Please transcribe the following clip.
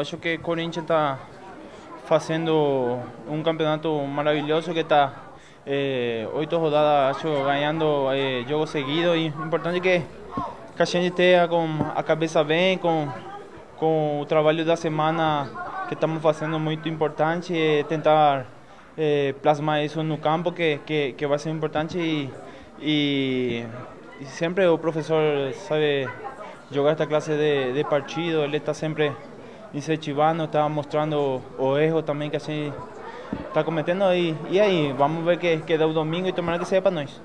acho que Corinthians está fazendo um campeonato maravilhoso que está eh, oito rodadas acho, ganhando eh, jogos seguidos. E importante que, que a gente esteja com a cabeça bem, com, com o trabalho da semana que estamos fazendo muito importante e tentar eh, plasmar isso no campo que, que, que vai ser importante. E, e, e sempre o professor sabe jogar esta classe de, de partido, ele está sempre incentivando, está mostrando o erro também que a gente está cometendo e, e aí, vamos ver que, que dá o domingo e tomara que seja para nós.